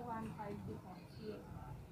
1.5 deposit.